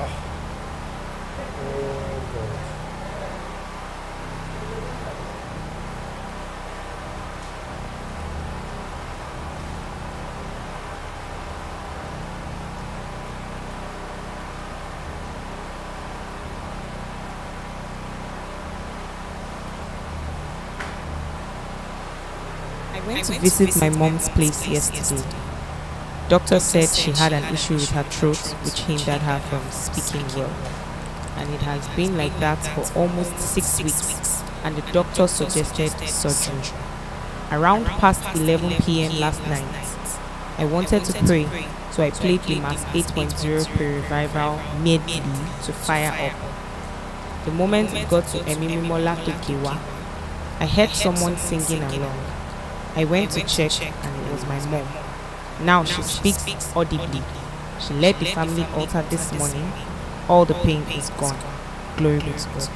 I went to visit my mom's place yesterday. The doctor said she had an issue with her throat which hindered her from speaking well. And it has been like that for almost six weeks, and the doctor suggested surgery. Around past 11 pm last night, I wanted to pray, so I played the Mass 8.0 pre-revival medley to fire up. The moment it got to Emimimola Tokewa, I heard someone singing along. I went to check and it was my mom. Now she speaks audibly. She led the family altar this morning. All the pain is gone. Glory be to God.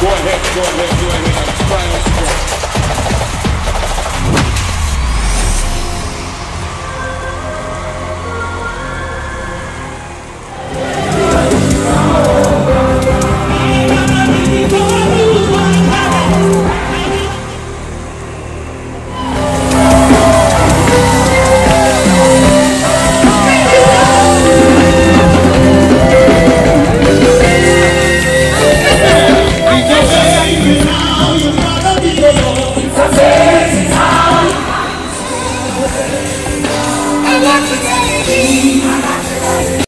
Go ahead, go ahead, go ahead I love today.